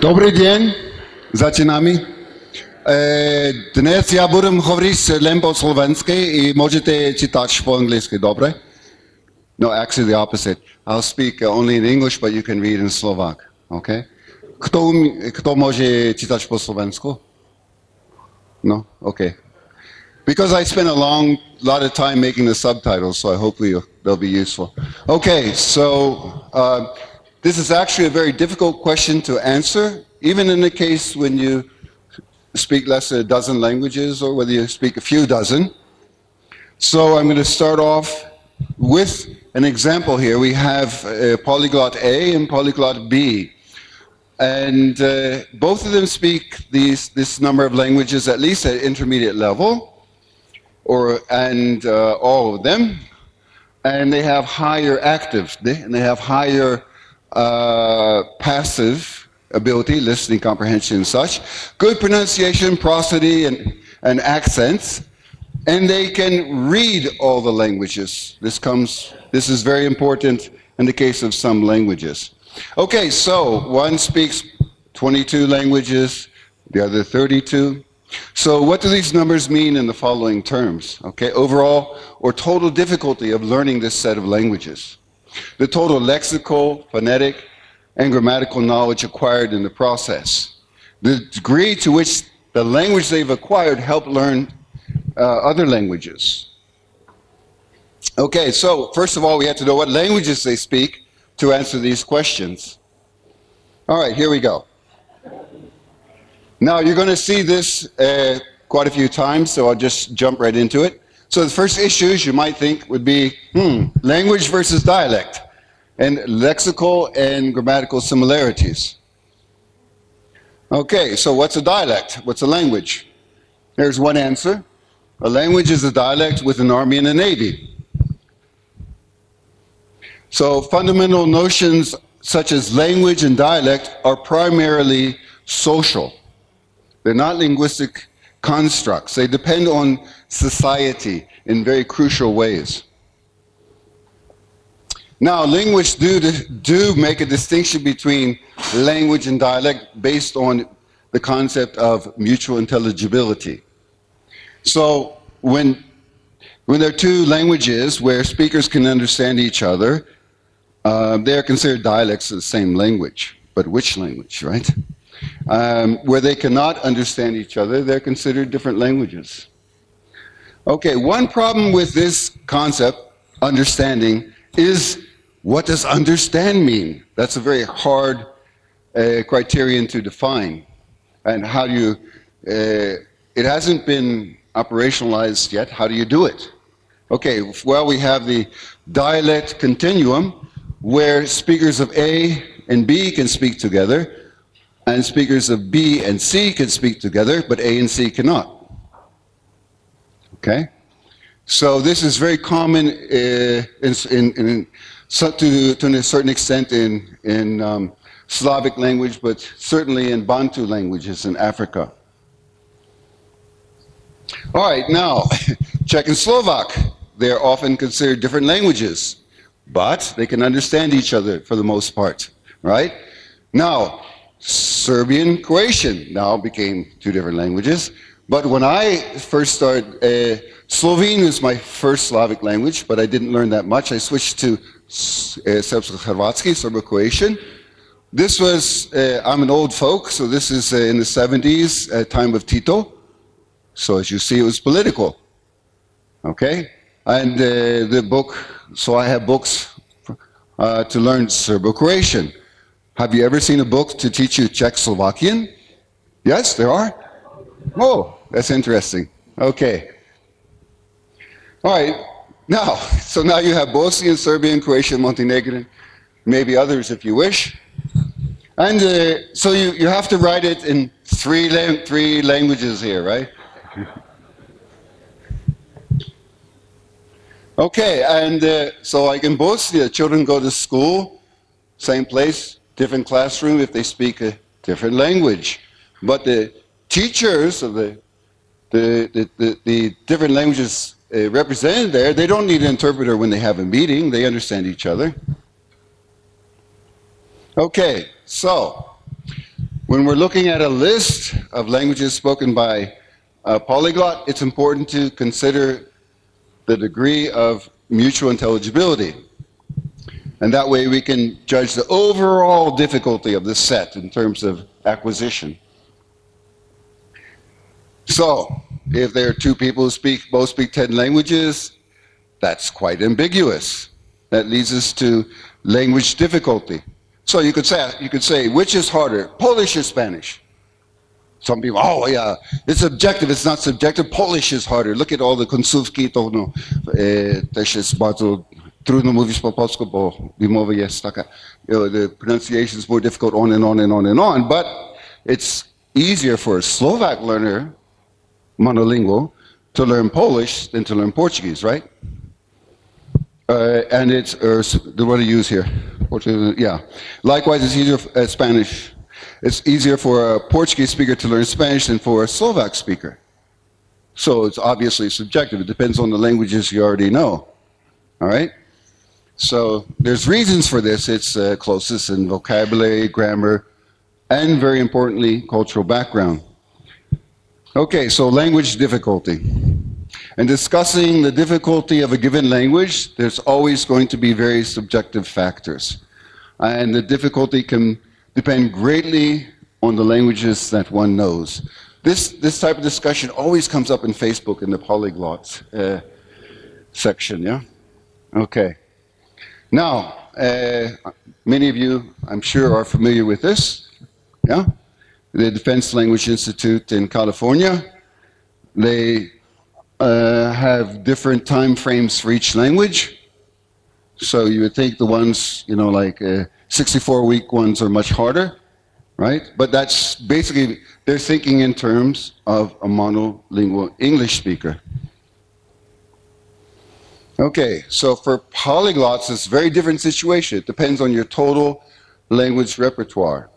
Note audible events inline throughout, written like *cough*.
Dobrý den, zaczynamy. Dnes ja budem mówić len słowenskiej i możecie czytać po angielsku, dobre? No, actually the opposite. I'll speak only in English, but you can read in Slovak, okay? Kto, kto może czytać po słowensku? No? Okay. Because I spent a long, lot of time making the subtitles, so I hope they'll be useful. Okay, so... Uh, this is actually a very difficult question to answer, even in the case when you speak less than a dozen languages or whether you speak a few dozen. So I'm going to start off with an example here. We have uh, polyglot A and polyglot B. And uh, both of them speak these, this number of languages at least at intermediate level or and uh, all of them, and they have higher active they- and they have higher uh, passive ability, listening comprehension, and such. Good pronunciation, prosody, and, and accents, and they can read all the languages. This comes. This is very important in the case of some languages. Okay, so one speaks 22 languages, the other 32. So, what do these numbers mean in the following terms? Okay, overall or total difficulty of learning this set of languages. The total lexical, phonetic, and grammatical knowledge acquired in the process. The degree to which the language they've acquired helped learn uh, other languages. Okay, so first of all, we have to know what languages they speak to answer these questions. All right, here we go. Now, you're going to see this uh, quite a few times, so I'll just jump right into it. So, the first issues you might think would be hmm, language versus dialect, and lexical and grammatical similarities. Okay, so what's a dialect? What's a language? There's one answer. A language is a dialect with an army and a navy. So, fundamental notions such as language and dialect are primarily social. They're not linguistic constructs. They depend on society in very crucial ways. Now, linguists do, do make a distinction between language and dialect based on the concept of mutual intelligibility. So, when, when there are two languages where speakers can understand each other, uh, they are considered dialects of the same language. But which language, right? Um, where they cannot understand each other, they're considered different languages. Okay, one problem with this concept, understanding, is what does understand mean? That's a very hard uh, criterion to define. And how do you, uh, it hasn't been operationalized yet. How do you do it? Okay, well, we have the dialect continuum where speakers of A and B can speak together, and speakers of B and C can speak together, but A and C cannot. Okay? So this is very common uh, in, in, in, so to, to a certain extent in, in um, Slavic language, but certainly in Bantu languages in Africa. All right, now, *laughs* Czech and Slovak, they're often considered different languages, but they can understand each other for the most part, right? Now, Serbian, Croatian now became two different languages. But when I first started, uh, Slovene was my first Slavic language, but I didn't learn that much. I switched to uh, Serbsko-Hrvatski, Serbo-Croatian. This was, uh, I'm an old folk, so this is uh, in the 70s, uh, time of Tito. So as you see, it was political. Okay? And uh, the book, so I have books uh, to learn Serbo-Croatian. Have you ever seen a book to teach you Czechoslovakian? Yes, there are? Oh, that's interesting. Okay. All right. Now, *laughs* so now you have Bosnian, Serbian, Croatian, Montenegrin, maybe others if you wish. And uh, so you, you have to write it in three, three languages here, right? Okay, and uh, so like in Bosnia, children go to school, same place, different classroom if they speak a different language. But the teachers of the, the, the, the, the different languages uh, represented there, they don't need an interpreter when they have a meeting, they understand each other. Okay, so When we're looking at a list of languages spoken by a polyglot, it's important to consider the degree of mutual intelligibility. And that way we can judge the overall difficulty of the set in terms of acquisition. So, if there are two people who speak, both speak 10 languages, that's quite ambiguous. That leads us to language difficulty. So you could say, you could say, which is harder, Polish or Spanish? Some people, oh yeah, it's objective, it's not subjective. Polish is harder. Look at all the końcówki, to no, e, też jest bardzo trudno mówić po polsku, bo wymowa jest taka, you know, the pronunciation is more difficult on and on and on and on. But it's easier for a Slovak learner, monolingual, to learn Polish than to learn Portuguese, right? Uh, and it's, uh, the word I use here, Portuguese, yeah. Likewise, it's easier for uh, Spanish. It's easier for a Portuguese speaker to learn Spanish than for a Slovak speaker. So it's obviously subjective. It depends on the languages you already know. All right? So there's reasons for this. It's uh, closest in vocabulary, grammar, and very importantly, cultural background. Okay, so language difficulty. In discussing the difficulty of a given language, there's always going to be very subjective factors. And the difficulty can depend greatly on the languages that one knows. This, this type of discussion always comes up in Facebook in the polyglots uh, section, yeah? Okay. Now, uh, many of you, I'm sure, are familiar with this, yeah? The Defense Language Institute in California. They uh, have different time frames for each language. So you would think the ones, you know, like uh, 64 week ones are much harder, right? But that's basically, they're thinking in terms of a monolingual English speaker. Okay, so for polyglots, it's a very different situation. It depends on your total language repertoire.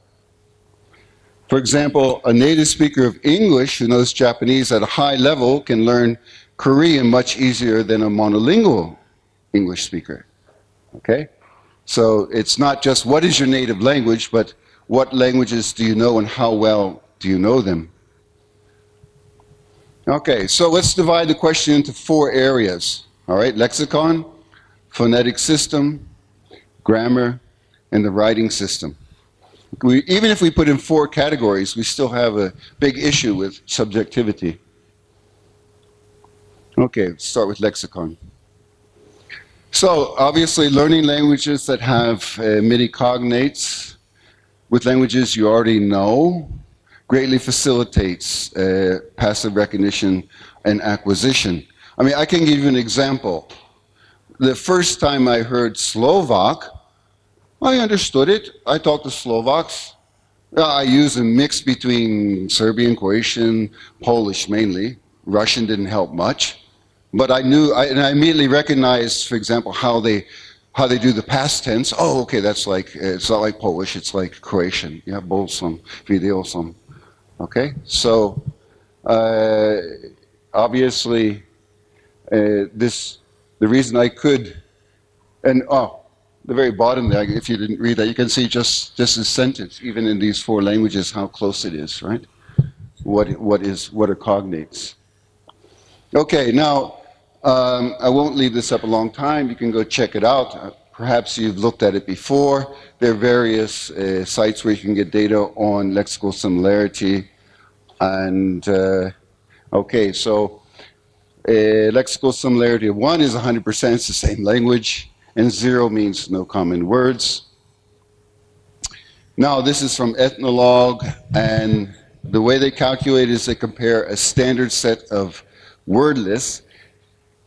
For example, a native speaker of English who knows Japanese at a high level can learn Korean much easier than a monolingual English speaker. Okay? So it's not just what is your native language, but what languages do you know and how well do you know them? Okay, so let's divide the question into four areas. All right, lexicon, phonetic system, grammar, and the writing system we, even if we put in four categories, we still have a big issue with subjectivity. Okay, let's start with lexicon. So, obviously, learning languages that have uh, MIDI cognates with languages you already know greatly facilitates uh, passive recognition and acquisition. I mean, I can give you an example. The first time I heard Slovak, I understood it. I talked to Slovaks. I use a mix between Serbian, Croatian, Polish mainly. Russian didn't help much. But I knew, I, and I immediately recognized, for example, how they, how they do the past tense. Oh, okay, that's like, it's not like Polish, it's like Croatian. Yeah, bolsam, videosam. Okay, so uh, obviously, uh, this, the reason I could, and oh, the very bottom there, if you didn't read that, you can see just, just a sentence, even in these four languages, how close it is, right? What, what, is, what are cognates? Okay, now, um, I won't leave this up a long time. You can go check it out. Uh, perhaps you've looked at it before. There are various uh, sites where you can get data on lexical similarity. And, uh, okay, so uh, lexical similarity of one is 100%, it's the same language and zero means no common words. Now, this is from Ethnologue, and the way they calculate is they compare a standard set of word lists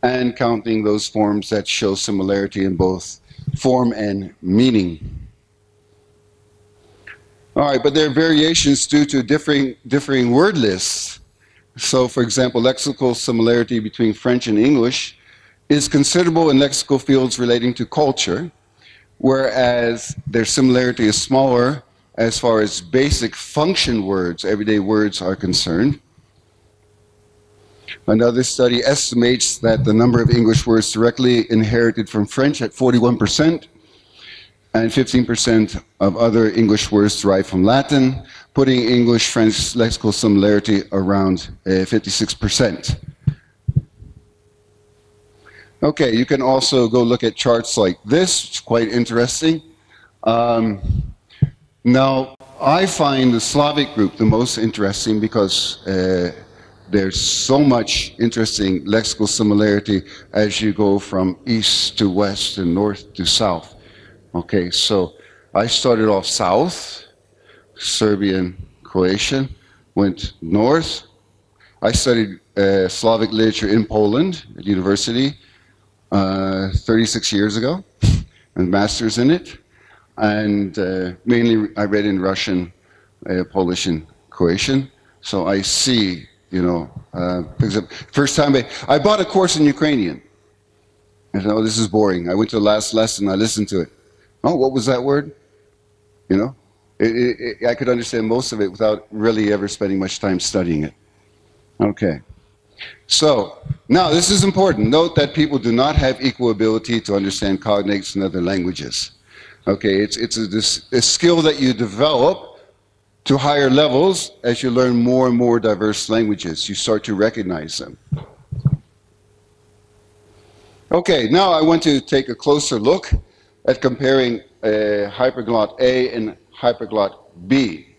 and counting those forms that show similarity in both form and meaning. All right, but there are variations due to differing, differing word lists. So, for example, lexical similarity between French and English is considerable in lexical fields relating to culture, whereas their similarity is smaller as far as basic function words, everyday words, are concerned. Another study estimates that the number of English words directly inherited from French at 41%, and 15% of other English words derived from Latin, putting English French lexical similarity around uh, 56%. Okay, you can also go look at charts like this, it's quite interesting. Um, now, I find the Slavic group the most interesting because uh, there's so much interesting lexical similarity as you go from east to west and north to south. Okay, so I started off south, Serbian, Croatian, went north. I studied uh, Slavic literature in Poland at university uh, 36 years ago, *laughs* and master's in it. And uh, mainly I read in Russian, uh, Polish, and Croatian. So I see, you know, uh, first time I, I bought a course in Ukrainian. I said, oh, this is boring. I went to the last lesson, I listened to it. Oh, what was that word? You know? It, it, it, I could understand most of it without really ever spending much time studying it. Okay. So, now this is important. Note that people do not have equal ability to understand cognates in other languages. Okay, it's, it's a, this, a skill that you develop to higher levels as you learn more and more diverse languages. You start to recognize them. Okay, now I want to take a closer look at comparing uh, hyperglot A and hyperglot B.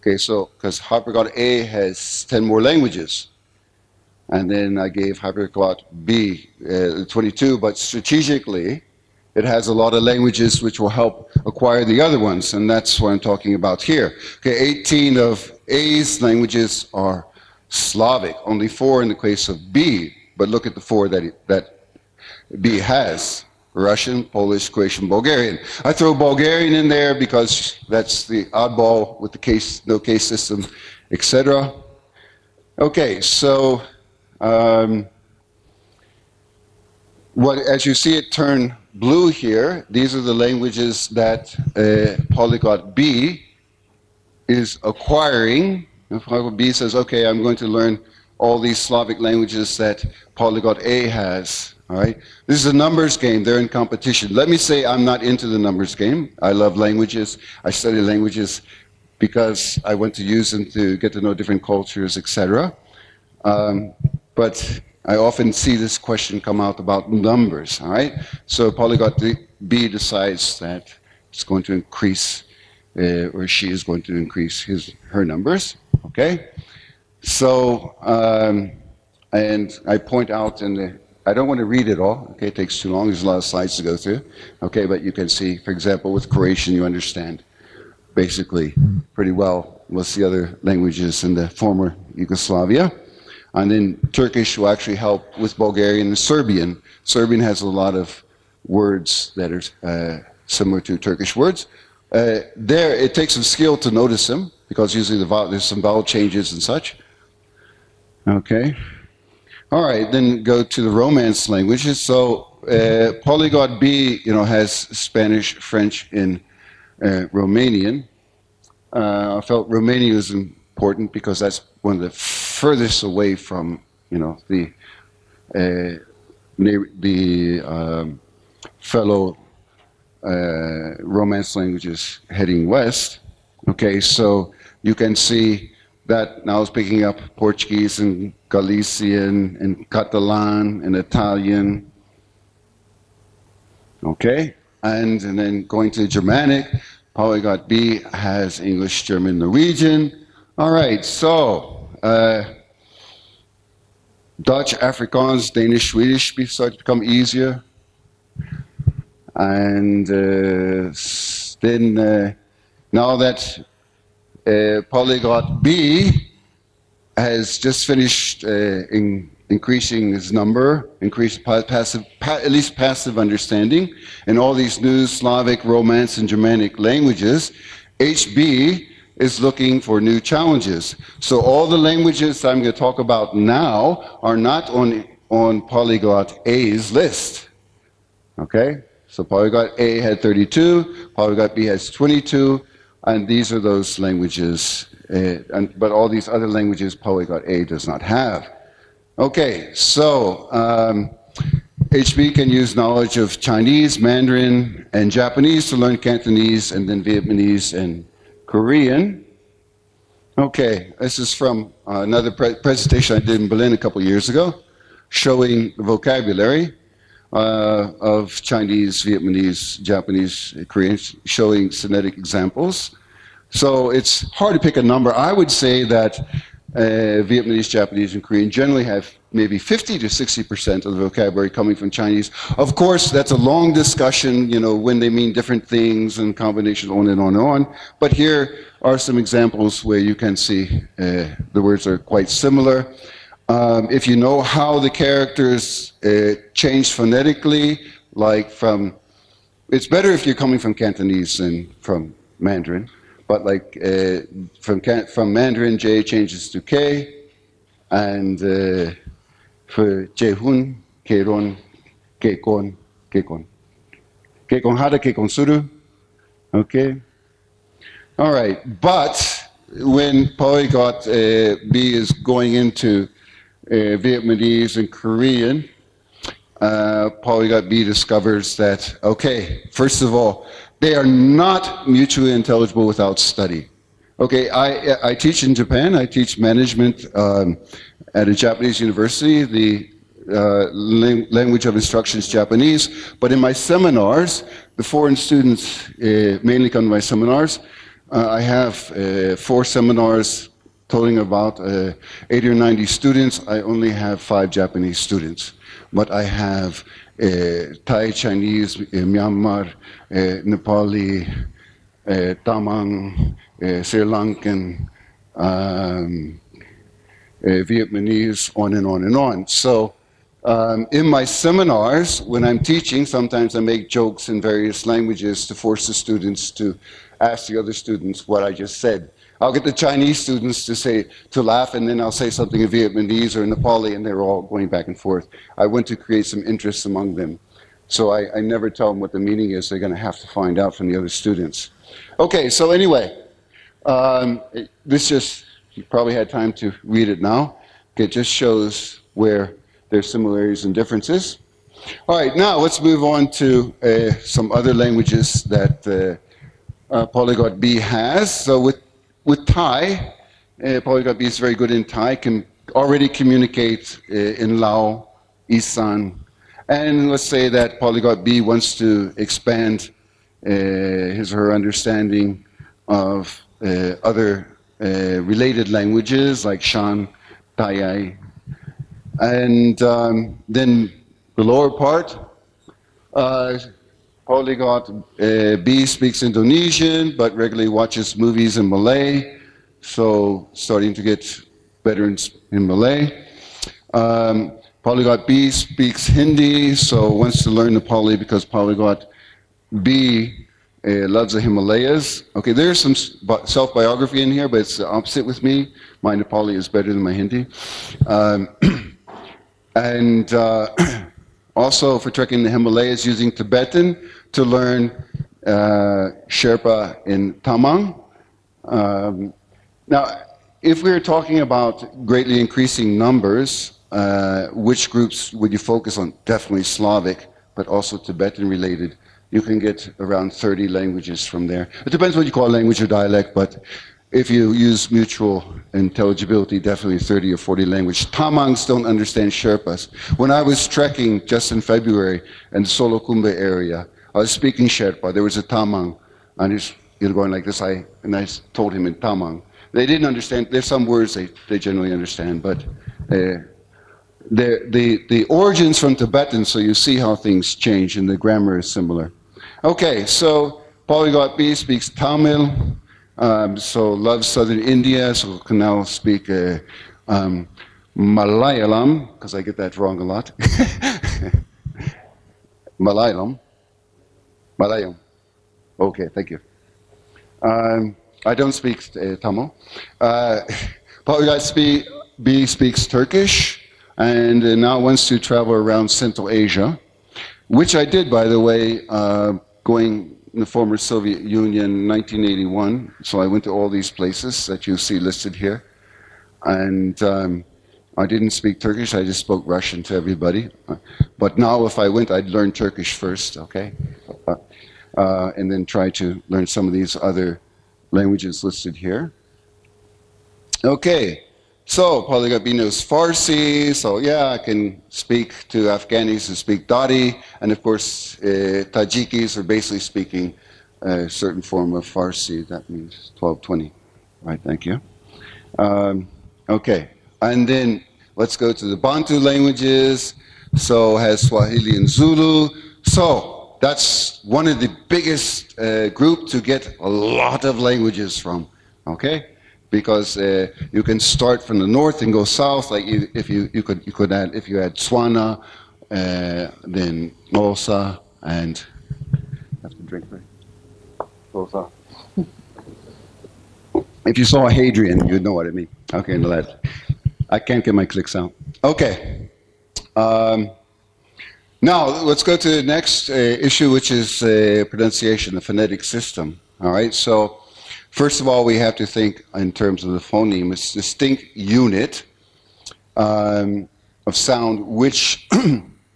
Okay, so because hyperglot A has 10 more languages. And then I gave hyperglot B uh, 22, but strategically, it has a lot of languages which will help acquire the other ones, and that's what I'm talking about here. Okay, 18 of A's languages are Slavic, only four in the case of B, but look at the four that, that B has. Russian, Polish, Croatian, Bulgarian. I throw Bulgarian in there because that's the oddball with the case, no case system, etc. Okay, so um, what, as you see it turn blue here, these are the languages that uh, polyglot B is acquiring. Polyglot B says, okay, I'm going to learn all these Slavic languages that polyglot A has. All right, this is a numbers game. They're in competition. Let me say I'm not into the numbers game. I love languages. I study languages because I want to use them to get to know different cultures, etc. Um, but I often see this question come out about numbers, all right? So polyglot B decides that it's going to increase, uh, or she is going to increase his, her numbers, okay? So, um, and I point out in the, I don't want to read it all, okay? It takes too long, there's a lot of slides to go through, okay? But you can see, for example, with Croatian, you understand basically pretty well what's the other languages in the former Yugoslavia. And then Turkish will actually help with Bulgarian and Serbian. Serbian has a lot of words that are uh, similar to Turkish words. Uh, there, it takes some skill to notice them because usually the vowel, there's some vowel changes and such. Okay. All right, then go to the Romance languages. So uh, polyglot B, you know, has Spanish, French, and uh, Romanian. Uh, I felt Romanian was important because that's one of the furthest away from you know the uh, the um, fellow uh, Romance languages heading west. Okay, so you can see that now is picking up Portuguese and Galician and Catalan and Italian. Okay, and, and then going to Germanic, polyglot B has English, German, Norwegian. All right, so uh, Dutch, Afrikaans, Danish, Swedish start to become easier. And uh, then uh, now that uh, polyglot B has just finished uh, in increasing his number, increased passive, pa at least passive understanding, in all these new Slavic, Romance, and Germanic languages, HB is looking for new challenges. So all the languages I'm going to talk about now are not on, on Polyglot A's list. Okay? So Polyglot A had 32, Polyglot B has 22, and these are those languages, uh, and, but all these other languages Polyglot A does not have. Okay, so um, HB can use knowledge of Chinese, Mandarin, and Japanese to learn Cantonese, and then Vietnamese and Korean. Okay, this is from uh, another pre- presentation I did in Berlin a couple years ago, showing the vocabulary uh, of Chinese, Vietnamese, Japanese, Korean, showing phonetic examples. So it's hard to pick a number. I would say that uh, Vietnamese, Japanese, and Korean generally have maybe 50 to 60 percent of the vocabulary coming from Chinese. Of course, that's a long discussion, you know, when they mean different things and combinations, on and on and on. But here are some examples where you can see uh, the words are quite similar. Um, if you know how the characters uh, change phonetically, like from, it's better if you're coming from Cantonese than from Mandarin but like uh, from from Mandarin, J changes to K, and uh, for Jehun, Keron, Kekon, Kekon. Kekon hada, Kekon suru. Okay? All right, but when Polyglot uh, B is going into Vietnamese and Korean, uh, Polyglot B discovers that, okay, first of all, they are not mutually intelligible without study. Okay, I, I teach in Japan. I teach management um, at a Japanese university. The uh, language of instruction is Japanese. But in my seminars, the foreign students uh, mainly come to my seminars. Uh, I have uh, four seminars totaling about uh, 80 or 90 students. I only have five Japanese students. But I have uh, Thai, Chinese, Myanmar, Nepali, Tamang, Sri Lankan, um, Vietnamese, on and on and on. So um, in my seminars, when I'm teaching, sometimes I make jokes in various languages to force the students to ask the other students what I just said. I'll get the Chinese students to say to laugh, and then I'll say something in Vietnamese or Nepali, and they're all going back and forth. I want to create some interest among them. So I, I never tell them what the meaning is. They're going to have to find out from the other students. Okay, so anyway, um, this just, you probably had time to read it now. It just shows where there's similarities and differences. All right, now let's move on to uh, some other languages that uh, uh, Polyglot B has. So with with Thai, uh, Polyglot B is very good in Thai, can already communicate uh, in Lao, Isan, and let's say that Polyglot B wants to expand uh, his or her understanding of uh, other uh, related languages like Shan, Tayai. And um, then the lower part, uh, Polyglot uh, B speaks Indonesian, but regularly watches movies in Malay, so starting to get better in, in Malay. Um, Polyglot B speaks Hindi, so wants to learn Nepali because Polyglot B uh, loves the Himalayas. Okay, there's some self-biography in here, but it's the opposite with me. My Nepali is better than my Hindi. Um, *clears throat* and uh, *clears throat* Also, for trekking the Himalayas using Tibetan to learn uh, Sherpa in Tamang. Um, now, if we are talking about greatly increasing numbers, uh, which groups would you focus on? Definitely Slavic, but also Tibetan related. You can get around 30 languages from there. It depends what you call language or dialect, but if you use mutual intelligibility, definitely 30 or 40 languages. Tamangs don't understand Sherpas. When I was trekking just in February in the Solukhumbu area, I was speaking Sherpa. There was a Tamang, and he's know, going like this. I and I told him in Tamang. They didn't understand. There's some words they, they generally understand, but uh, the, the, the origins from Tibetan, so you see how things change, and the grammar is similar. Okay, so Polyglot B speaks Tamil, um, so love southern India, so can now speak uh, um, Malayalam, because I get that wrong a lot. *laughs* Malayalam. Malayalam. Okay, thank you. Um, I don't speak uh, Tamil. Uh, *laughs* speak, B speaks Turkish and uh, now wants to travel around Central Asia, which I did, by the way, uh, going in the former Soviet Union 1981. So I went to all these places that you see listed here. And um, I didn't speak Turkish, I just spoke Russian to everybody. But now, if I went, I'd learn Turkish first, okay? Uh, and then try to learn some of these other languages listed here. Okay, so Polygon knows Farsi, so yeah, I can speak to Afghanis who speak Dari, and of course, uh, Tajikis are basically speaking a certain form of Farsi. That means 1220. Right, thank you. Um, okay, and then let's go to the Bantu languages. So has Swahili and Zulu. So that's one of the biggest uh, group to get a lot of languages from. Okay, because uh, you can start from the north and go south. Like you, if you you could you could add if you add Tswana, uh, then Xhosa, and have to drink. *laughs* If you saw Hadrian, you'd know what I mean. Okay, no, that I can't get my clicks out. Okay. Um, now let's go to the next uh, issue, which is uh, pronunciation, the phonetic system. All right. So first of all, we have to think in terms of the phoneme. It's a distinct unit um, of sound which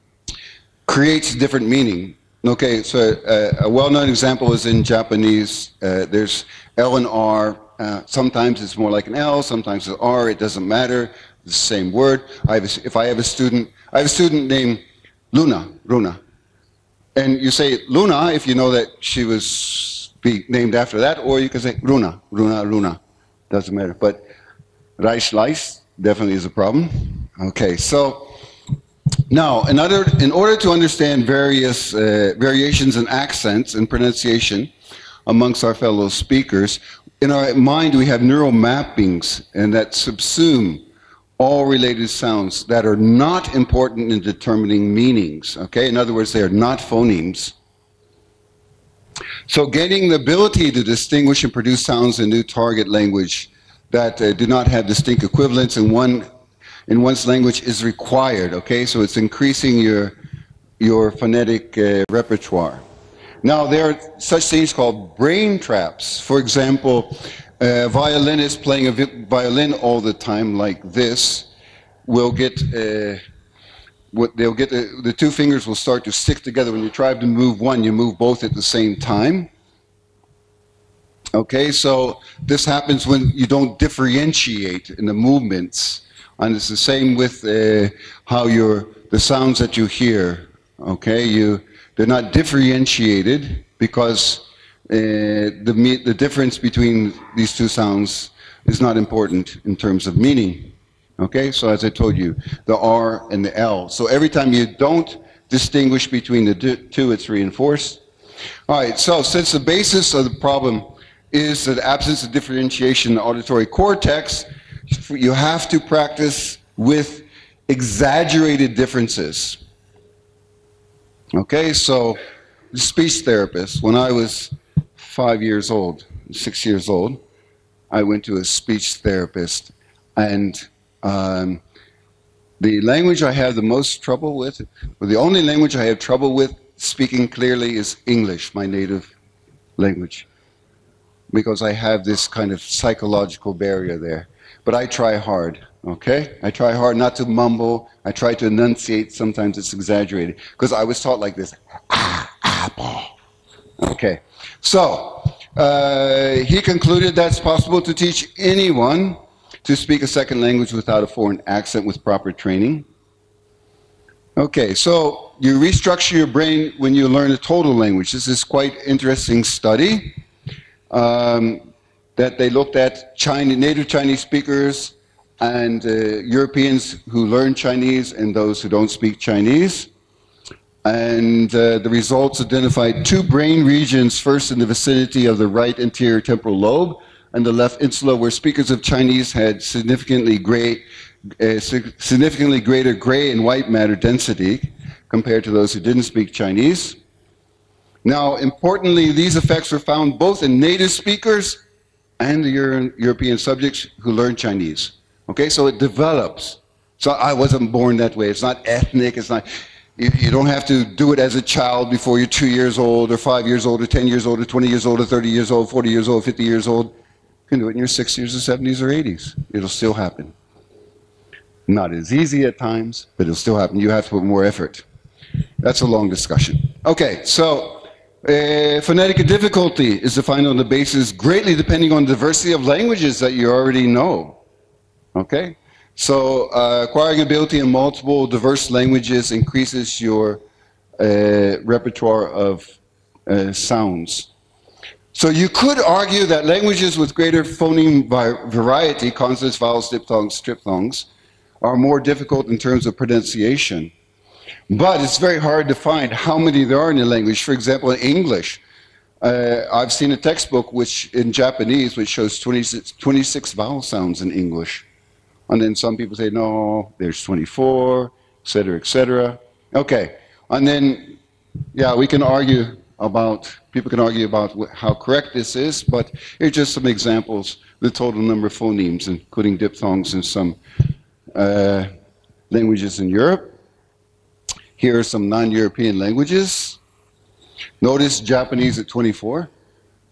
*clears throat* creates different meaning. Okay. So uh, a well-known example is in Japanese. Uh, there's L and R uh, sometimes it's more like an L, sometimes it's R, it doesn't matter. It's the same word. I have a, if I have a student, I have a student named Luna, Runa. And you say Luna if you know that she was be named after that, or you can say Runa, Runa, Runa. Doesn't matter. But Reich Leis definitely is a problem. Okay, so now in order to understand various uh, variations in accents and pronunciation amongst our fellow speakers, in our mind, we have neural mappings and that subsume all related sounds that are not important in determining meanings. Okay, in other words, they are not phonemes. So, gaining the ability to distinguish and produce sounds in new target language that uh, do not have distinct equivalents in one in one's language is required. Okay, so it's increasing your your phonetic uh, repertoire. Now, there are such things called brain traps. For example, a violinist playing a violin all the time like this will get, uh, what they'll get the, the two fingers will start to stick together. When you try to move one, you move both at the same time. Okay, so this happens when you don't differentiate in the movements. And it's the same with uh, how your the sounds that you hear. Okay, you they're not differentiated because uh, the, the difference between these two sounds is not important in terms of meaning. Okay, so as I told you, the R and the L. So every time you don't distinguish between the two, it's reinforced. All right, so since the basis of the problem is the absence of differentiation in the auditory cortex, you have to practice with exaggerated differences. Okay, so speech therapist, when I was five years old, six years old, I went to a speech therapist, and um, the language I have the most trouble with, or the only language I have trouble with speaking clearly is English, my native language, because I have this kind of psychological barrier there. But I try hard. Okay? I try hard not to mumble. I try to enunciate. Sometimes it's exaggerated. Because I was taught like this. Ah, *laughs* apple. Okay. So, uh, he concluded that's possible to teach anyone to speak a second language without a foreign accent with proper training. Okay, so you restructure your brain when you learn a total language. This is quite interesting study um, that they looked at Chinese, native Chinese speakers and uh, Europeans who learn Chinese and those who don't speak Chinese. And uh, the results identified two brain regions, first in the vicinity of the right anterior temporal lobe and the left insula, where speakers of Chinese had significantly, gray, uh, significantly greater gray and white matter density compared to those who didn't speak Chinese. Now, importantly, these effects were found both in native speakers and the Euro European subjects who learned Chinese. Okay, so it develops. So I wasn't born that way. It's not ethnic. It's not. You, you don't have to do it as a child before you're two years old, or five years old, or ten years old, or twenty years old, or thirty years old, forty years old, fifty years old. You can do it in your sixties or seventies or eighties. It'll still happen. Not as easy at times, but it'll still happen. You have to put more effort. That's a long discussion. Okay, so uh, phonetic difficulty is defined on the basis greatly depending on the diversity of languages that you already know. Okay? So uh, acquiring ability in multiple diverse languages increases your uh, repertoire of uh, sounds. So you could argue that languages with greater phoneme variety, consonants, vowels, diphthongs, triphthongs, are more difficult in terms of pronunciation. But it's very hard to find how many there are in a language. For example, in English, uh, I've seen a textbook which in Japanese which shows 26, 26 vowel sounds in English. And then some people say, no, there's 24, etc., etc. Okay. And then, yeah, we can argue about, people can argue about how correct this is, but here are just some examples, the total number of phonemes, including diphthongs in some uh, languages in Europe. Here are some non-European languages. Notice Japanese at 24.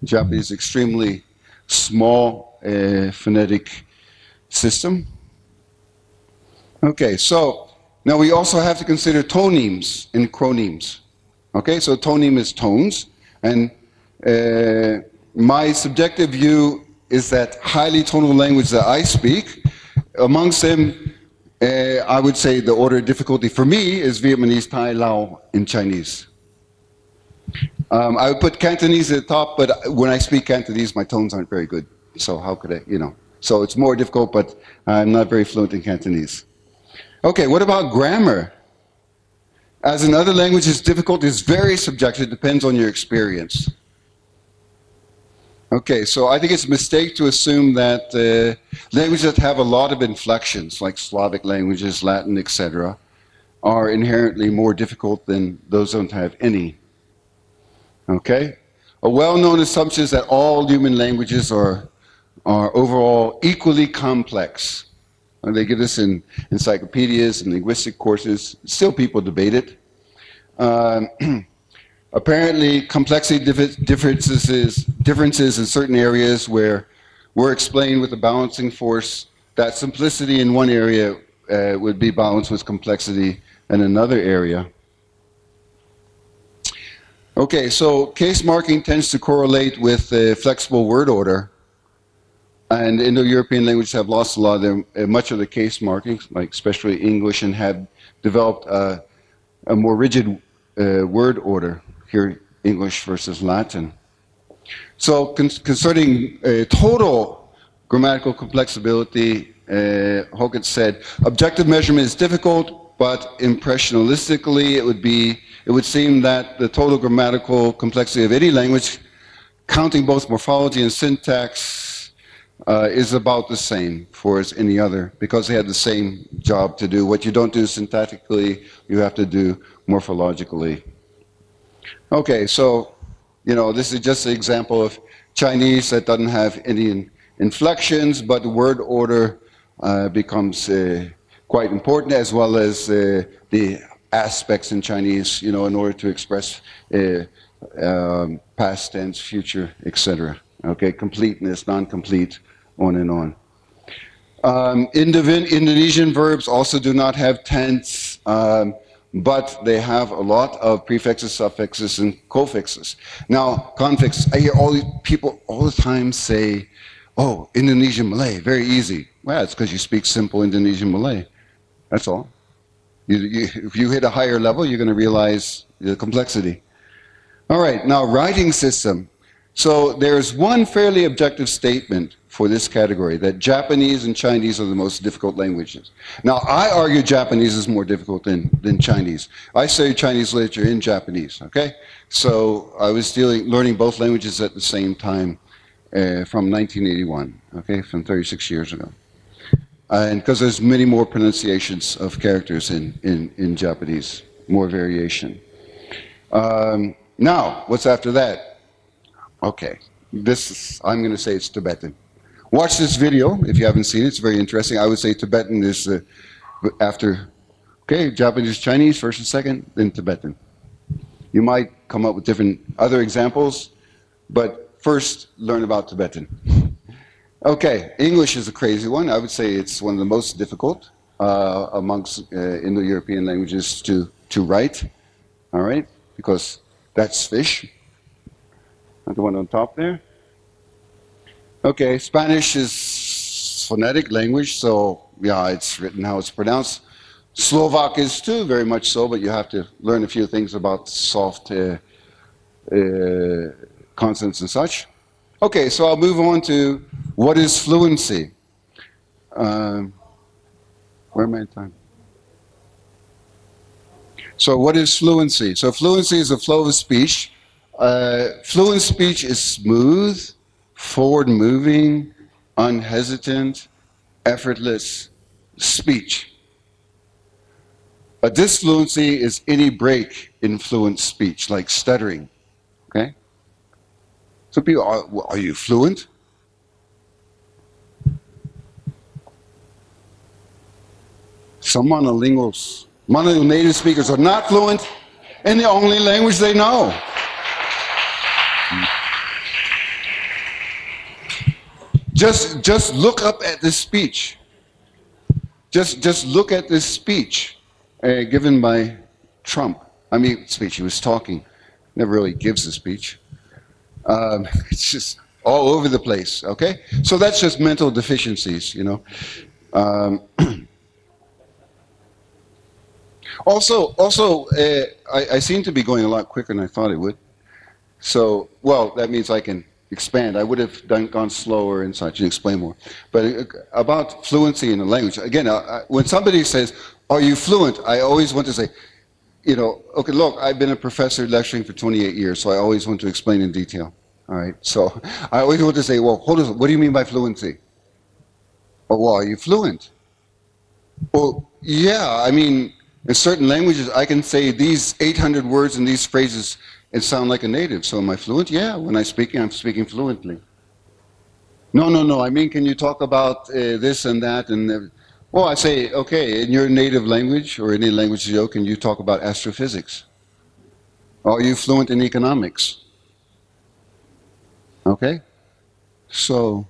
Japanese extremely small uh, phonetic system. Okay, so now we also have to consider tonemes and chronemes. Okay, so toneme is tones, and uh, my subjective view is that highly tonal language that I speak, amongst them uh, I would say the order of difficulty for me is Vietnamese, Thai, Lao, and Chinese. Um, I would put Cantonese at the top, but when I speak Cantonese, my tones aren't very good. So how could I, you know? So it's more difficult, but I'm not very fluent in Cantonese. Okay, what about grammar? As in other languages, difficult is very subjective, it depends on your experience. Okay, so I think it's a mistake to assume that uh, languages that have a lot of inflections, like Slavic languages, Latin, etc., are inherently more difficult than those that don't have any. Okay? A well-known assumption is that all human languages are, are overall equally complex. They give this in encyclopedias and linguistic courses. Still people debate it. Um, *clears throat* Apparently, complexity differences, differences in certain areas where we're explained with a balancing force, that simplicity in one area uh, would be balanced with complexity in another area. Okay, so case marking tends to correlate with uh, flexible word order. And Indo-European languages have lost a lot of their, uh, much of the case markings, like especially English, and have developed uh, a more rigid uh, word order here English versus Latin. So con concerning uh, total grammatical complexity, uh, said, objective measurement is difficult, but impressionistically it would be, it would seem that the total grammatical complexity of any language, counting both morphology and syntax, uh, is about the same for as any other because they had the same job to do. What you don't do syntactically, you have to do morphologically. Okay, so, you know, this is just an example of Chinese that doesn't have any inflections, but word order uh, becomes uh, quite important as well as uh, the aspects in Chinese, you know, in order to express uh, um, past tense, future, etc. Okay, completeness, non-complete, on and on. Um, Indonesian verbs also do not have tense. Um, but they have a lot of prefixes, suffixes, and confixes. Now, confix, I hear all these people all the time say, oh, Indonesian Malay, very easy. Well, it's because you speak simple Indonesian Malay. That's all. You, you, if you hit a higher level, you're going to realize the complexity. All right, now writing system. So there's one fairly objective statement for this category, that Japanese and Chinese are the most difficult languages. Now, I argue Japanese is more difficult than, than Chinese. I studied Chinese literature in Japanese, okay? So I was dealing, learning both languages at the same time uh, from 1981, okay, from 36 years ago. and because there's many more pronunciations of characters in, in, in Japanese, more variation. Um, now, what's after that? Okay, this is, I'm going to say it's Tibetan. Watch this video if you haven't seen it. It's very interesting. I would say Tibetan is uh, after, okay, Japanese, Chinese, first and second, then Tibetan. You might come up with different other examples, but first learn about Tibetan. Okay, English is a crazy one. I would say it's one of the most difficult uh, amongst uh, Indo-European languages to, to write, all right, because that's fish. Not the one on top there. Okay, Spanish is phonetic language, so yeah, it's written how it's pronounced. Slovak is too, very much so, but you have to learn a few things about soft uh, uh, consonants and such. Okay, so I'll move on to what is fluency. Um, where am I time? So what is fluency? So fluency is a flow of speech. Uh, fluent speech is smooth, forward-moving, unhesitant, effortless speech. A disfluency is any break in fluent speech, like stuttering. Okay? So people, are, are you fluent? Some monolinguals, monolingual native speakers are not fluent in the only language they know. Just, just look up at this speech. Just, just look at this speech uh, given by Trump. I mean, speech, he was talking. Never really gives a speech. Um, *laughs* it's just all over the place, okay? So that's just mental deficiencies, you know. Um, *clears throat* also, also uh, I, I seem to be going a lot quicker than I thought it would. So, well, that means I can expand. I would have done, gone slower and such and explain more. But uh, about fluency in a language, again, uh, when somebody says, are you fluent? I always want to say, you know, okay, look, I've been a professor lecturing for 28 years, so I always want to explain in detail. All right, so *laughs* I always want to say, well, hold on, what do you mean by fluency? Oh, well, are you fluent? Well, yeah, I mean, in certain languages, I can say these 800 words and these phrases and sound like a native. So am I fluent? Yeah, when I'm speaking, I'm speaking fluently. No, no, no, I mean, can you talk about uh, this and that? And uh, Well, I say, okay, in your native language or any language you know, can you talk about astrophysics? Are you fluent in economics? Okay? So,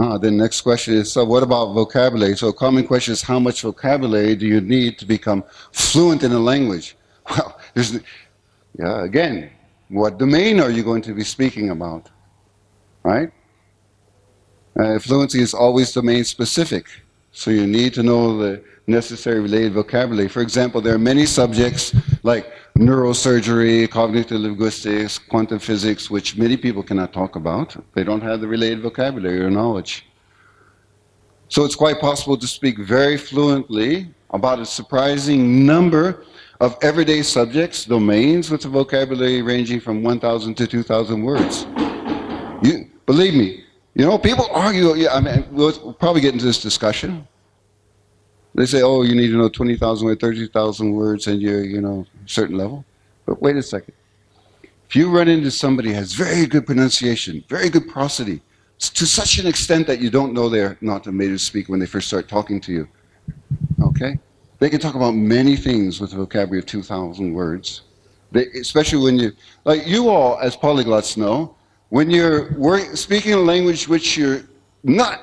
ah, the next question is, so what about vocabulary? So a common question is, how much vocabulary do you need to become fluent in a language? *laughs* Well, there's, yeah, again, what domain are you going to be speaking about? Right? Uh, fluency is always domain specific. So you need to know the necessary related vocabulary. For example, there are many subjects like neurosurgery, cognitive linguistics, quantum physics, which many people cannot talk about. They don't have the related vocabulary or knowledge. So it's quite possible to speak very fluently about a surprising number of everyday subjects, domains with a vocabulary ranging from 1,000 to 2,000 words. You, believe me, you know, people argue, yeah, I mean, we'll probably get into this discussion. They say, oh, you need to know 20,000 or 30,000 words, and you're, you know, certain level. But wait a second. If you run into somebody who has very good pronunciation, very good prosody, to such an extent that you don't know they're not a native speaker when they first start talking to you, okay? They can talk about many things with a vocabulary of 2,000 words. They, especially when you, like you all as polyglots know, when you're work, speaking a language which you're not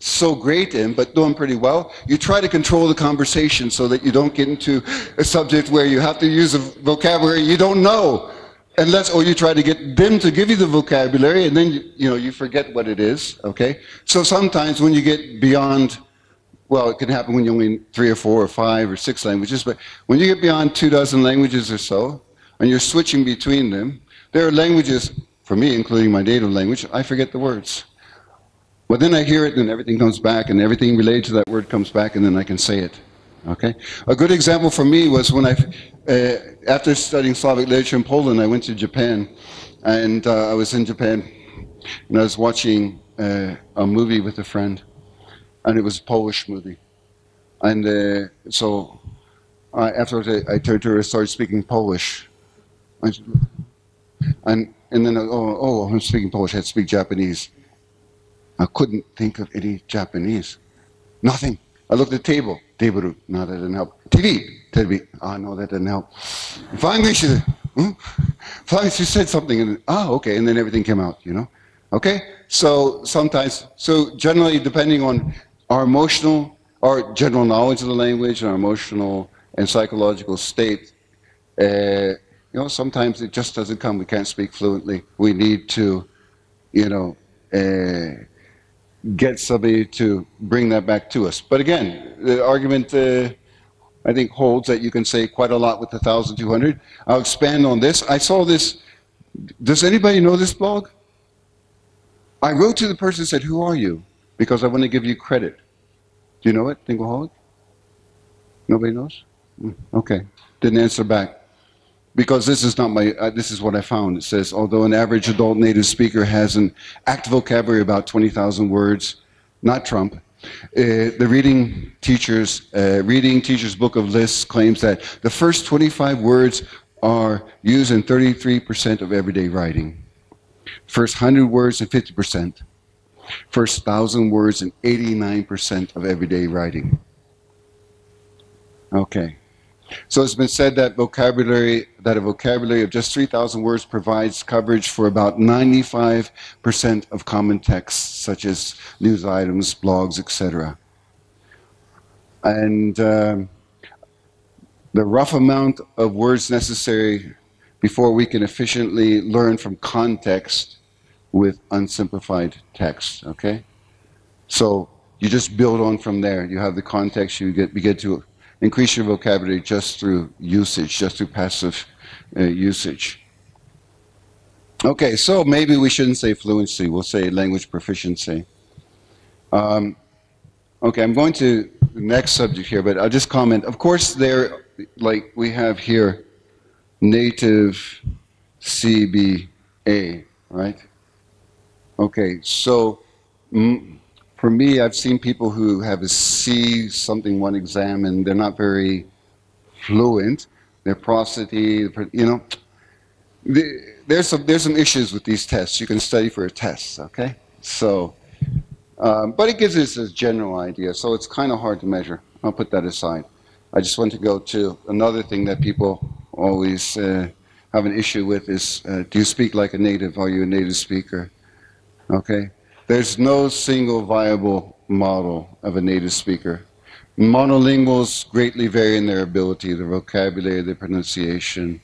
so great in, but doing pretty well, you try to control the conversation so that you don't get into a subject where you have to use a vocabulary you don't know. Unless, or you try to get them to give you the vocabulary and then, you, you know, you forget what it is, okay? So sometimes when you get beyond, well, it can happen when you're only three or four or five or six languages, but when you get beyond two dozen languages or so, and you're switching between them, there are languages, for me, including my native language, I forget the words. Well, then I hear it, and everything comes back, and everything related to that word comes back, and then I can say it. Okay? A good example for me was when I, uh, after studying Slavic literature in Poland, I went to Japan, and uh, I was in Japan, and I was watching uh, a movie with a friend, and it was a Polish movie. And uh, so afterwards, I, turned to her and started speaking Polish. And, and then, oh, oh, I'm speaking Polish, I had to speak Japanese. I couldn't think of any Japanese. Nothing. I looked at the table. Table. No, that didn't help. TV. TV. Ah, oh, no, that didn't help. Finally, she said, hmm? finally she said something, and oh, okay, and then everything came out. You know. Okay. So sometimes, so generally, depending on our emotional, our general knowledge of the language, our emotional and psychological state, uh, you know, sometimes it just doesn't come. We can't speak fluently. We need to, you know, uh, get somebody to bring that back to us. But again, the argument uh, I think holds that you can say quite a lot with the 1200. I'll expand on this. I saw this. Does anybody know this blog? I wrote to the person and said, Who are you? Because I want to give you credit. Do you know it, Lingholic? Nobody knows? Hmm, okay. Didn't answer back. Because this is not my, uh, this is what I found. It says, although an average adult native speaker has an active vocabulary about 20,000 words, not Trump, uh, the reading teachers, uh, reading teachers book of lists claims that the first 25 words are used in 33% of everyday writing. First 100 words in 50%. First 1,000 words in 89% of everyday writing. Okay. So it's been said that vocabulary that a vocabulary of just 3,000 words provides coverage for about 95% of common texts, such as news items, blogs, etc. And um, the rough amount of words necessary before we can efficiently learn from context with unsimplified text. Okay, so you just build on from there. You have the context. You get get to increase your vocabulary just through usage, just through passive uh, usage. Okay, so maybe we shouldn't say fluency, we'll say language proficiency. Um, okay, I'm going to the next subject here, but I'll just comment. Of course, there, like we have here, native CBA, right? Okay, so mm, for me, I've seen people who have a C something one exam and they're not very fluent. Their prosody, you know, there's some there's some issues with these tests. You can study for a test, okay? So, um, but it gives us a general idea. So it's kind of hard to measure. I'll put that aside. I just want to go to another thing that people always uh, have an issue with is: uh, Do you speak like a native? Are you a native speaker? Okay. There's no single viable model of a native speaker. Monolinguals greatly vary in their ability, their vocabulary, their pronunciation,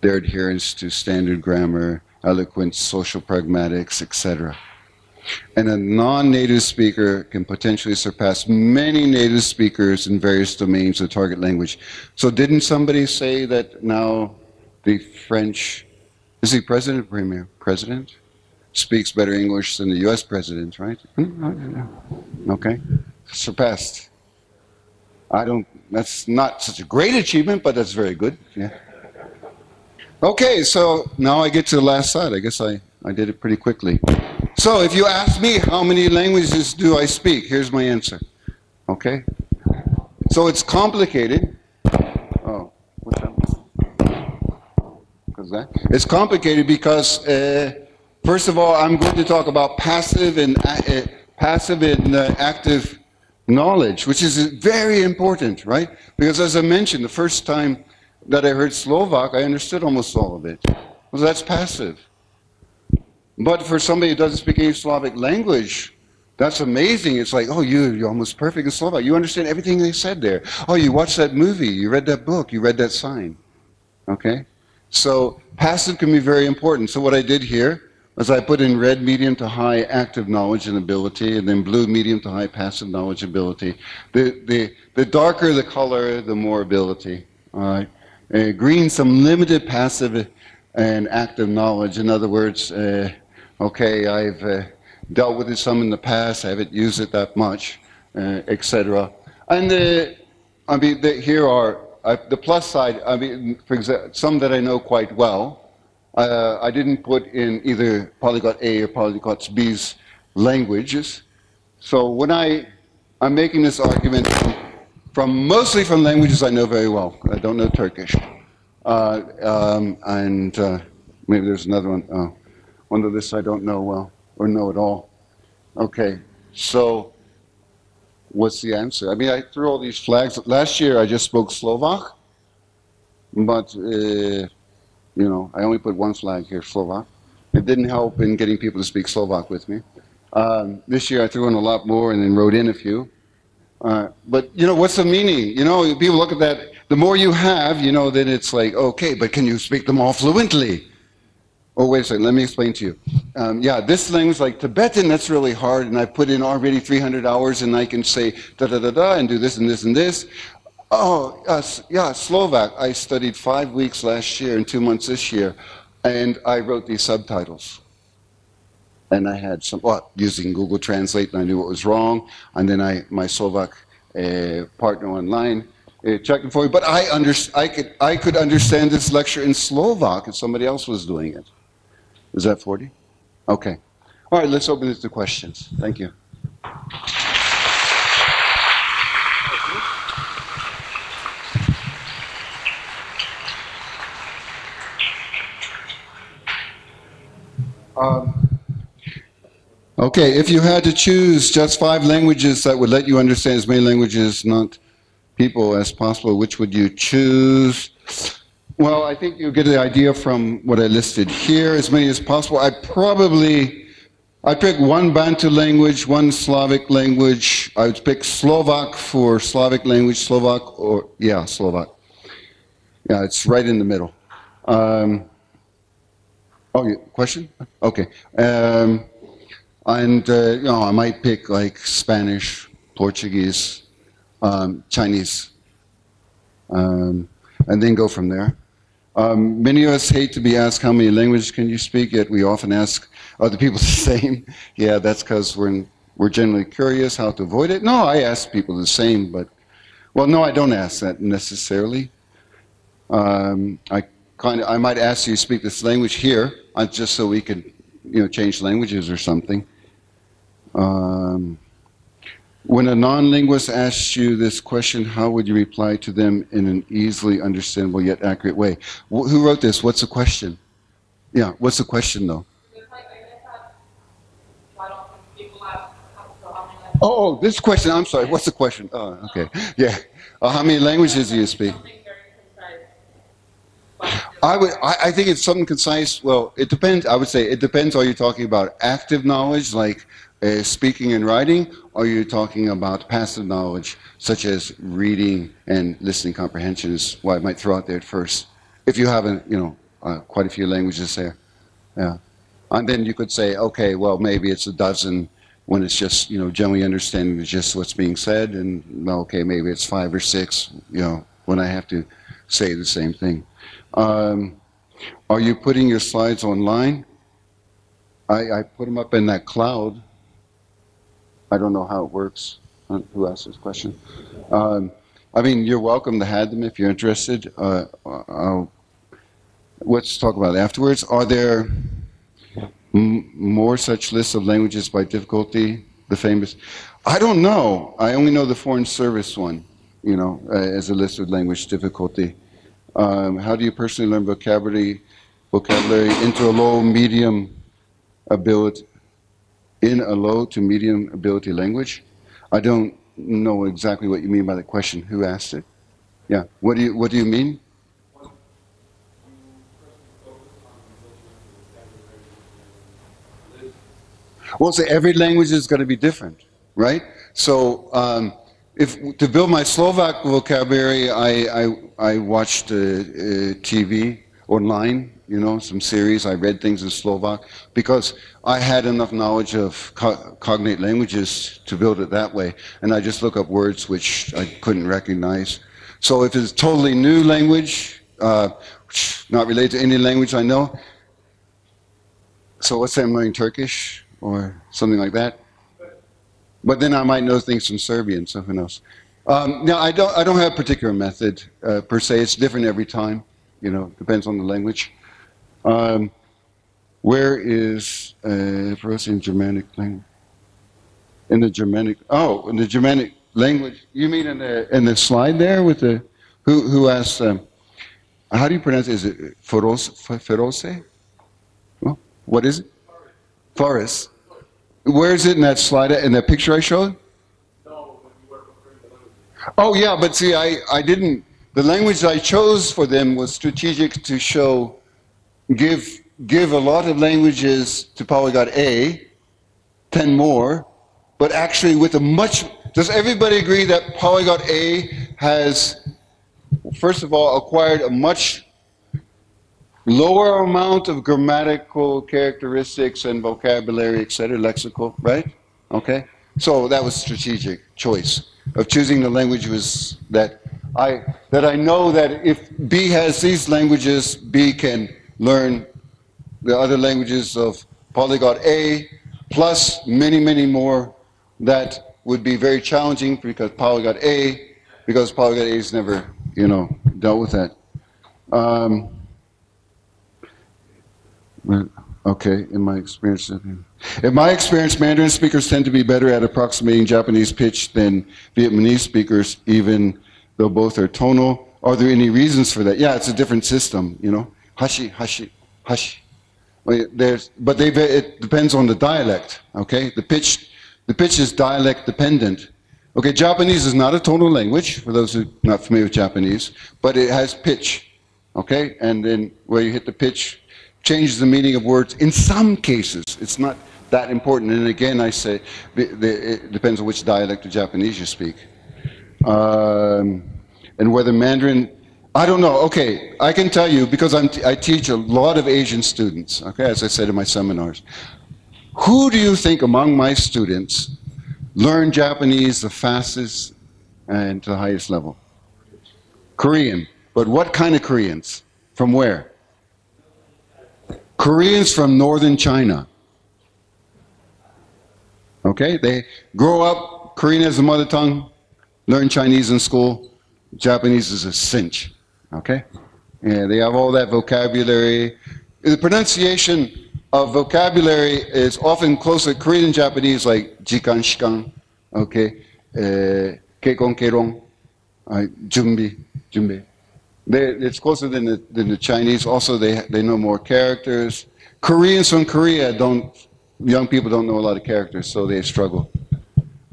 their adherence to standard grammar, eloquence, social pragmatics, etc. And a non-native speaker can potentially surpass many native speakers in various domains of the target language. So didn't somebody say that now the French, is he president or premier? President? Speaks better English than the US president, right? Hmm? Okay. Surpassed. I don't, that's not such a great achievement, but that's very good. Yeah. Okay, so now I get to the last side. I guess I, I did it pretty quickly. So if you ask me how many languages do I speak, here's my answer. Okay? So it's complicated. Oh, what's that? That? It's complicated because uh, First of all, I'm going to talk about passive and uh, passive and uh, active knowledge, which is very important, right? Because as I mentioned, the first time that I heard Slovak, I understood almost all of it. Well, that's passive. But for somebody who doesn't speak any Slavic language, that's amazing. It's like, oh, you, you're almost perfect in Slovak. You understand everything they said there. Oh, you watched that movie. You read that book. You read that sign. Okay? So passive can be very important. So what I did here as I put in red, medium to high active knowledge and ability, and then blue, medium to high passive knowledge ability. The, the, the darker the color, the more ability. All right. Uh, green, some limited passive and active knowledge. In other words, uh, okay, I've uh, dealt with it some in the past, I haven't used it that much, uh, etc. And the, I mean, the, here are the plus side. I mean, for example, some that I know quite well uh, I didn't put in either polyglot A or polyglot B's languages. So when I, I'm making this argument from, from mostly from languages I know very well. I don't know Turkish. Uh, um, and uh, maybe there's another one. Oh, one of this I don't know well or know at all. Okay, so what's the answer? I mean, I threw all these flags. Last year I just spoke Slovak, but uh, you know, I only put one flag here, Slovak. It didn't help in getting people to speak Slovak with me. Um, this year I threw in a lot more and then wrote in a few. Uh, but, you know, what's the meaning? You know, people look at that. The more you have, you know, then it's like, okay, but can you speak them all fluently? Oh, wait a second, let me explain to you. um, yeah, this language like Tibetan, that's really hard, and I put in already 300 hours, and I can say da da da da and do this and this and this. Oh, yes, yeah, Slovak. I studied five weeks last year and two months this year, and I wrote these subtitles. And I had some, well, using Google Translate, and I knew what was wrong. And then I, my Slovak uh, partner online uh, checked it for me. But I, under, I, could, I could understand this lecture in Slovak if somebody else was doing it. Is that 40? Okay. All right, let's open it to questions. Thank you. Um, okay, if you had to choose just five languages that would let you understand as many languages, not people, as possible, which would you choose? Well, I think you get the idea from what I listed here, as many as possible. I probably, I'd pick one Bantu language, one Slavic language. I would pick Slovak for Slavic language, Slovak, or, yeah, Slovak. Yeah, it's right in the middle. Um, oh, question? Okay. Um, and, uh, you know, I might pick like Spanish, Portuguese, um, Chinese, um, and then go from there. Um, many of us hate to be asked how many languages can you speak, yet we often ask other people *laughs* the same. yeah, that's because we're, we're generally curious how to avoid it. No, I ask people the same, but, well, no, I don't ask that necessarily. Um, I kind of, I might ask you to speak this language here, uh, just so we could, you know, change languages or something. Um, when a non-linguist asks you this question, how would you reply to them in an easily understandable yet accurate way? Wh who wrote this? What's the question? Yeah, what's the question though? Oh, this question, I'm sorry, what's the question? Oh, okay. Yeah. Uh, how many languages do you speak? I would. I, I, think it's something concise. Well, it depends. I would say it depends. Are you talking about active knowledge, like uh, speaking and writing, or are you talking about passive knowledge, such as reading and listening comprehension? Is what I might throw out there at first. If you haven't, you know, uh, quite a few languages there, yeah. And then you could say, okay, well, maybe it's a dozen when it's just, you know, generally understanding just what's being said, and okay, maybe it's five or six, you know, when I have to say the same thing. Um, are you putting your slides online? I, I, put them up in that cloud. I don't know how it works. Uh, who asked this question? Um, I mean, you're welcome to have them if you're interested. Uh, uh let's talk about it afterwards. Are there more such lists of languages by difficulty? The famous. I don't know. I only know the Foreign Service one. You know, uh, as a list of language difficulty. Um, how do you personally learn vocabulary, vocabulary into a low, medium ability, in a low to medium ability language? I don't know exactly what you mean by the question. Who asked it? Yeah. What do you What do you mean? Well, so every language is going to be different, right? So um, if to build my Slovak vocabulary, I I, I watched uh, uh, TV online, you know, some series. I read things in Slovak because I had enough knowledge of co cognate languages to build it that way, and I just look up words which I couldn't recognize. So if it's a totally new language, uh, not related to any language I know, so let's say I'm learning Turkish or something like that. But then I might know things from Serbian, so who knows? Um, now, I don't, I don't have a particular method uh, per se. It's different every time. You know, depends on the language. Um, where is uh, in Germanic language? In the Germanic, oh, in the Germanic language. You mean in the in the slide there with the who who asked? Um, how do you pronounce it? Is it feroce? Feroce? Well, what is it? Forest. Where is it in that slide, in that picture I showed? Oh, yeah, but see, I, I didn't, the language I chose for them was strategic to show, give, give a lot of languages to polyglot A, 10 more, but actually with a much, does everybody agree that polyglot A has, first of all, acquired a much lower amount of grammatical characteristics and vocabulary, etc., lexical, right? Okay? So that was strategic choice of choosing the language was that I that I know that if B has these languages, B can learn the other languages of polyglot A plus many, many more that would be very challenging because polyglot A, because polyglot A has never, you know, dealt with that. Um, okay, in my experience, uh, in my experience, Mandarin speakers tend to be better at approximating Japanese pitch than Vietnamese speakers, even though both are tonal. Are there any reasons for that? Yeah, it's a different system, you know. Hashi, hashi, hashi. There's, but they, it depends on the dialect, okay? The pitch, the pitch is dialect dependent. Okay, Japanese is not a tonal language, for those who are not familiar with Japanese, but it has pitch, okay? And then where you hit the pitch changes the meaning of words in some cases. It's not that important. And again, I say, it depends on which dialect of Japanese you speak. Um, and whether Mandarin I don't know. Okay, I can tell you because I'm t- i teach a lot of Asian students, okay, as I said in my seminars. Who do you think among my students learn Japanese the fastest and to the highest level? Korean. But what kind of Koreans? From where? Koreans from northern China. Okay, they grow up Korean as a mother tongue, learn Chinese in school, Japanese is a cinch. Okay? Yeah, they have all that vocabulary. The pronunciation of vocabulary is often close to Korean and Japanese, like jikan, shikan, okay, uh, keikon, keirong, uh, jumbi, jumbi. They, it's closer than the, than the Chinese. Also, they, they know more characters. Koreans from Korea don't, young people don't know a lot of characters, so they struggle.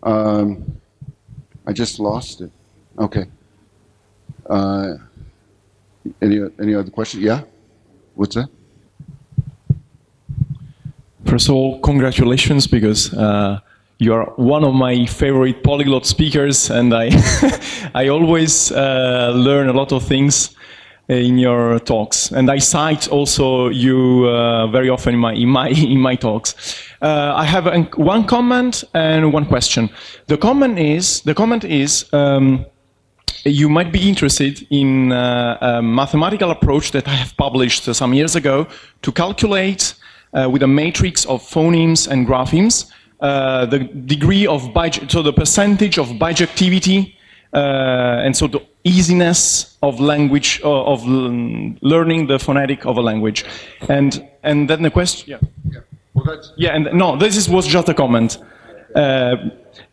Um, I just lost it. Okay. Uh, any, any other questions? Yeah? What's that? First of all, congratulations because uh, you are one of my favorite polyglot speakers, and I, *laughs* I always uh, learn a lot of things in your talks, and I cite also you uh, very often in my in my *laughs* in my talks. Uh, I have an, one comment and one question. The comment is the comment is. Um, you might be interested in uh, a mathematical approach that I have published some years ago to calculate uh, with a matrix of phonemes and graphemes uh, the degree of so the percentage of bijectivity uh, and so the easiness of language uh, of learning the phonetic of a language and and then the question yeah yeah, well, yeah and no this is, was just a comment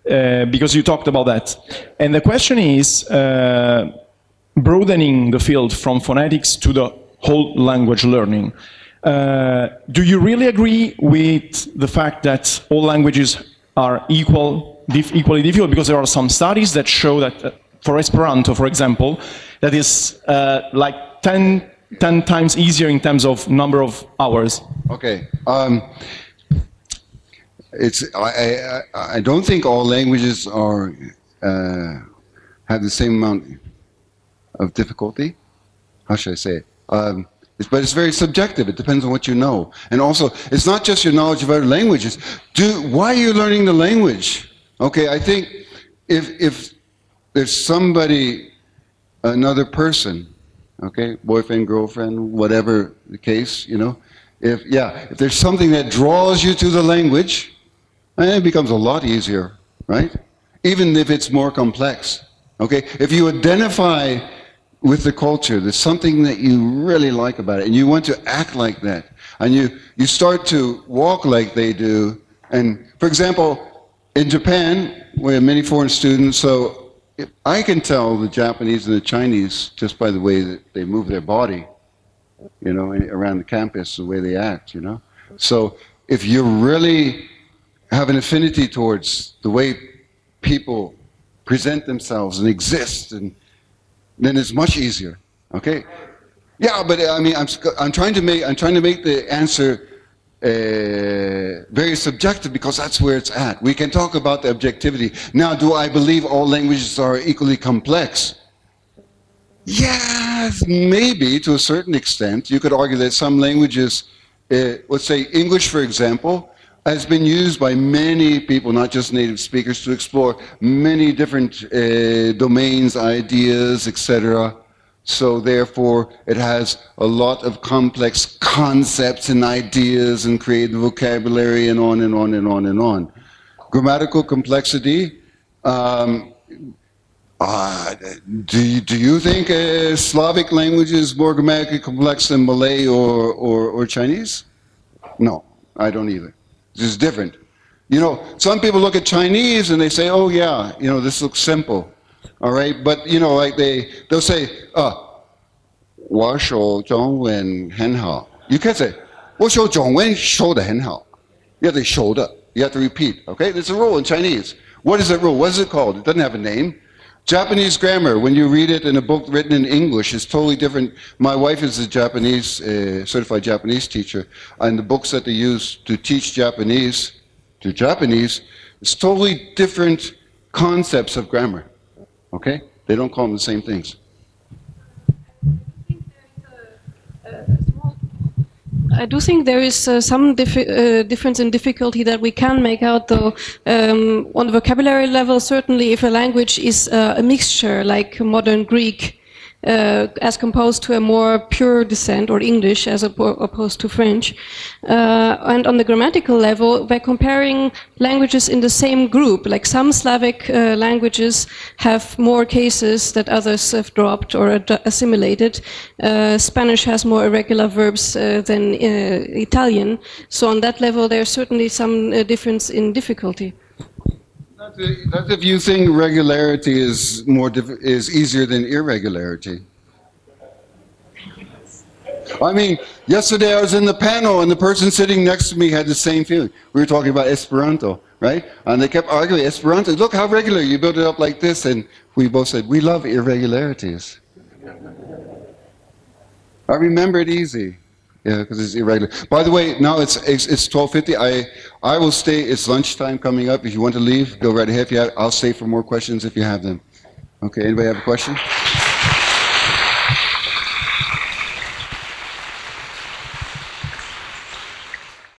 uh, because you talked about that. And the question is uh, broadening the field from phonetics to the whole language learning. Uh, do you really agree with the fact that all languages are equal, dif equally difficult? Because there are some studies that show that, uh, for Esperanto, for example, that is uh, like 10, 10 times easier in terms of number of hours. Okay. Um, it's I, I, I don't think all languages are uh, have the same amount of difficulty. How should I say it? Um, but it's very subjective. It depends on what you know, and also it's not just your knowledge of other languages. Do why are you learning the language? Okay, I think if if there's somebody, another person, okay, boyfriend, girlfriend, whatever the case, you know, if yeah, if there's something that draws you to the language, and it becomes a lot easier, right? Even if it's more complex. Okay? If you identify with the culture, there's something that you really like about it, and you want to act like that, and you, you start to walk like they do. And for example, in Japan, we have many foreign students, so I can tell the Japanese and the Chinese just by the way that they move their body, you know, around the campus, the way they act, you know. So if you're really have an affinity towards the way people present themselves and exist, and then it's much easier. Okay? Yeah, but I mean, I'm, I'm trying to make I'm trying to make the answer uh, very subjective because that's where it's at. We can talk about the objectivity. Now, do I believe all languages are equally complex? Yes, maybe to a certain extent. You could argue that some languages, uh, let's say English, for example, has been used by many people, not just native speakers, to explore many different uh, domains, ideas, etc. So therefore, it has a lot of complex concepts and ideas and creative vocabulary and on and on and on and on. Grammatical complexity. Um, uh, do, you, do you think uh, Slavic language is more grammatically complex than Malay or, or, or Chinese? No, I don't either. It's different. You know, some people look at Chinese and they say, oh yeah, you know, this looks simple. All right, but you know, like they, they'll say, uh, 我说中文很好. You can't say, 我说中文说得很好. You have to show the, you have to repeat, okay? There's a rule in Chinese. What is that rule? What is it called? It doesn't have a name. Japanese grammar, when you read it in a book written in English, is totally different. My wife is a Japanese, uh, certified Japanese teacher, and the books that they use to teach Japanese to Japanese is totally different concepts of grammar. Okay? They don't call them the same things. I do think there is uh, some uh, difference in difficulty that we can make out, though. Um, on the vocabulary level, certainly, if a language is uh, a mixture, like modern Greek, uh, as composed to a more pure descent or English as opposed to French. Uh, and on the grammatical level, by comparing languages in the same group, like some Slavic uh, languages have more cases that others have dropped or assimilated. Uh, Spanish has more irregular verbs uh, than uh, Italian. So on that level, there's certainly some difference in difficulty. That's if you think regularity is more is easier than irregularity. I mean, yesterday I was in the panel and the person sitting next to me had the same feeling. We were talking about Esperanto, right? And they kept arguing, Esperanto, look how regular, you build it up like this. And we both said, we love irregularities. I remember it easy. Yeah, because it's irregular. By the way, now it's it's, it's 12:50. I I will stay. It's lunchtime coming up. If you want to leave, go right ahead. If you have, I'll stay for more questions if you have them. Okay. Anybody have a question?